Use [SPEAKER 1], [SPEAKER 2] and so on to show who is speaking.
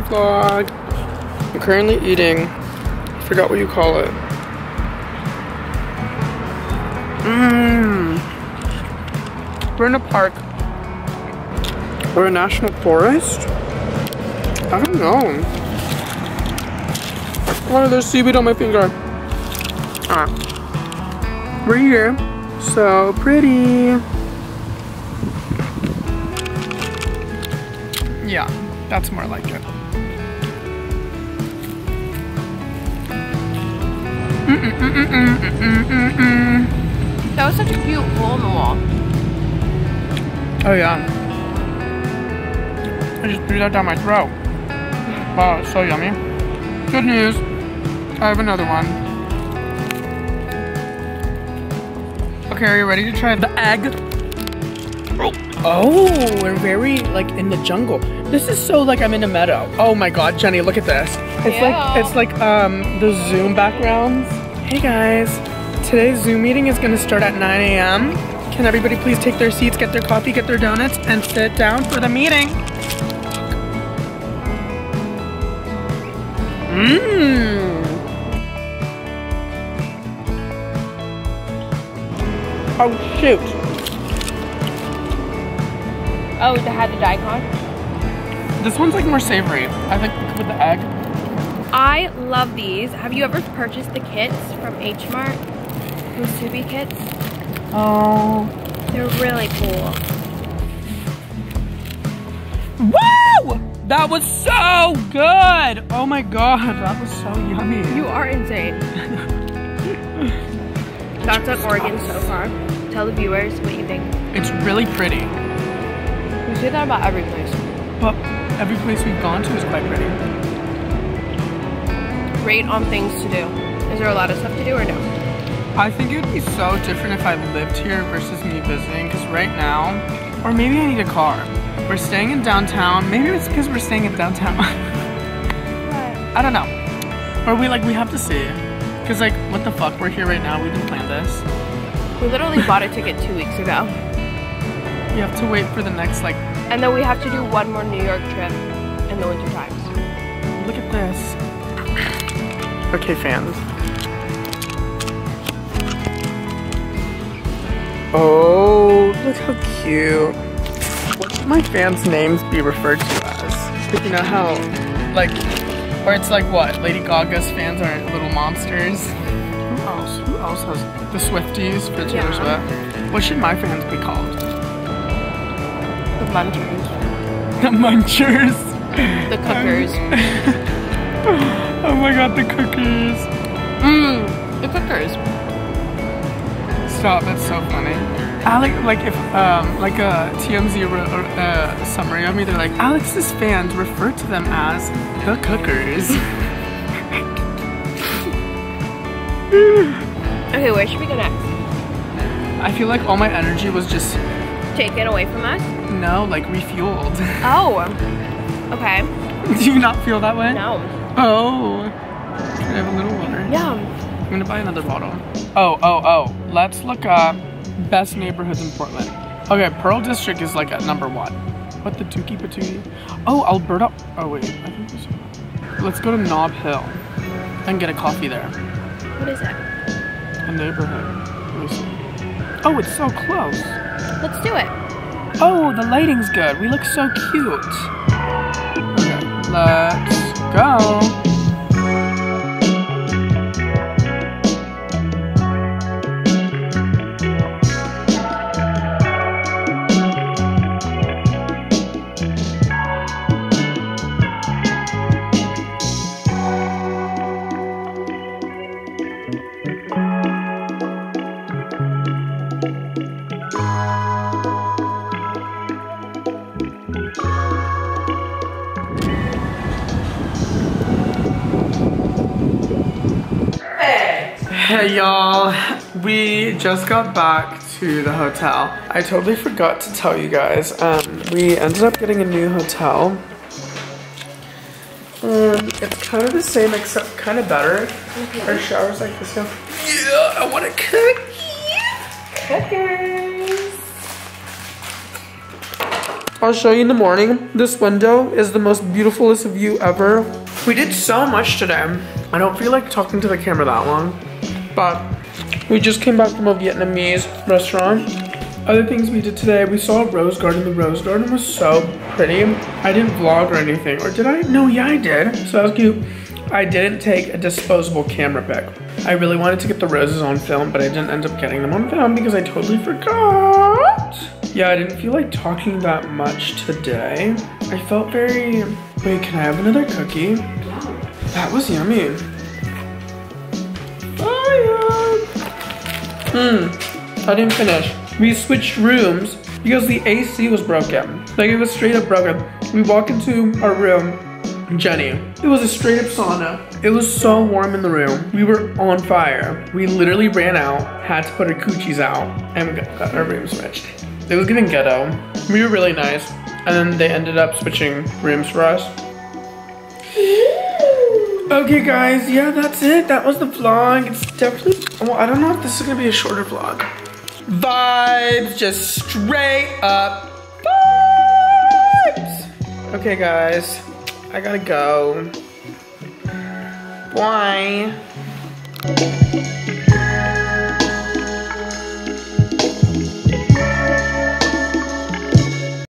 [SPEAKER 1] vlog. I'm currently eating, I forgot what you call it. Mmm. We're in a park. Or a national forest? I don't know. Oh, there's seaweed on my finger. Ah. We're here. So pretty. Yeah, that's more like it.
[SPEAKER 2] That was such a cute hole in the wall.
[SPEAKER 1] Oh yeah. I just threw that down my throat. Wow, it's so yummy. Good news. I have another one. Okay, are you ready to try the egg? Oh, we're very like in the jungle. This is so like I'm in a meadow. Oh my god, Jenny, look at this. It's
[SPEAKER 2] Yeah.
[SPEAKER 1] like it's like um the Zoom backgrounds. Hey guys, today's Zoom meeting is gonna start at 9 a.m. Can everybody please take their seats, get their coffee, get their donuts, and sit down for the meeting? Mmm. Oh shoot.
[SPEAKER 2] Oh, they had the daikon?
[SPEAKER 1] This one's like more savory. I think with the egg.
[SPEAKER 2] I love these. Have you ever purchased the kits from H Mart? Musubi kits?
[SPEAKER 1] Oh.
[SPEAKER 2] They're really cool.
[SPEAKER 1] Woo! That was so good! Oh my god, that was so yummy.
[SPEAKER 2] You are insane. That's at Oregon so far. Tell the viewers what you think.
[SPEAKER 1] It's really pretty,
[SPEAKER 2] We say that about every place.
[SPEAKER 1] but every place we've gone to is quite pretty.
[SPEAKER 2] Rate on things to do. Is there a lot of stuff to do or no?
[SPEAKER 1] I think it would be so different if I lived here versus me visiting, because right now, or maybe I need a car. We're staying in downtown. Maybe it's because we're staying in downtown. what? I don't know. Or we like, we have to see. Because like, what the fuck, we're here right now, we didn't plan this.
[SPEAKER 2] We literally bought a ticket two weeks ago.
[SPEAKER 1] You have to wait for the next like,
[SPEAKER 2] And then we have to do one more New York trip in the winter times.
[SPEAKER 1] look at this. Okay, fans. Oh, look how cute. What should my fans' names be referred to as? You know how, like, or it's like what? Lady Gaga's fans are little monsters. Who else? Who else has the Swifties for Taylor
[SPEAKER 2] Yeah.
[SPEAKER 1] Swift? What should my fans be called?
[SPEAKER 2] The munchers.
[SPEAKER 1] The Munchers.
[SPEAKER 2] The cookers.
[SPEAKER 1] Oh my god, the cookies.
[SPEAKER 2] Mmm. The cookers.
[SPEAKER 1] Stop, that's so funny. Alex, like if, um, like a TMZ uh, summary of me, they're like, Alex's fans refer to them as the cookers.
[SPEAKER 2] Okay, where should we go next?
[SPEAKER 1] I feel like all my energy was just,
[SPEAKER 2] Taken away from us?
[SPEAKER 1] no, like refueled.
[SPEAKER 2] Oh. Okay.
[SPEAKER 1] Do you not feel that way?
[SPEAKER 2] No.
[SPEAKER 1] Oh. I have a little water?
[SPEAKER 2] Yeah.
[SPEAKER 1] I'm gonna buy another bottle. Oh, oh, oh. Let's look up best neighborhoods in Portland. Okay, Pearl District is like at number one. What the Tukey Patootie? Oh, Alberta. Oh wait, I think this. Let's go to Nob Hill and get a coffee there.
[SPEAKER 2] What is it?
[SPEAKER 1] A neighborhood. Let me see. Oh, it's so close.
[SPEAKER 2] Let's do it.
[SPEAKER 1] Oh, the lighting's good. We look so cute. Okay, let's go. Hey y'all, we just got back to the hotel. I totally forgot to tell you guys. Um, we ended up getting a new hotel. Um, it's kind of the same except kind of better. Our shower's like this. now. Yeah, I want a cookie. Cookies. I'll show you in the morning. This window is the most beautifulest view ever. We did so much today. I don't feel like talking to the camera that long, but we just came back from a Vietnamese restaurant. Other things we did today, we saw a rose garden. The rose garden was so pretty. I didn't vlog or anything, or did I? No, yeah, I did. So that was cute. I didn't take a disposable camera pic. I really wanted to get the roses on film, but I didn't end up getting them on film because I totally forgot. Yeah, I didn't feel like talking that much today. I felt very, wait, can I have another cookie? That was yummy. Hmm, I didn't finish. We switched rooms because the AC was broken. Like it was straight up broken. We walk into our room Jenny. It was a straight up sauna. It was so warm in the room. We were on fire. We literally ran out, had to put our coochies out, and we got, got our room switched. It was giving ghetto. We were really nice. And then they ended up switching rooms for us. Okay guys, yeah, that's it. That was the vlog. It's definitely, well, I don't know if this is gonna be a shorter vlog. Vibes, just straight up vibes. Okay guys, I gotta go. Bye.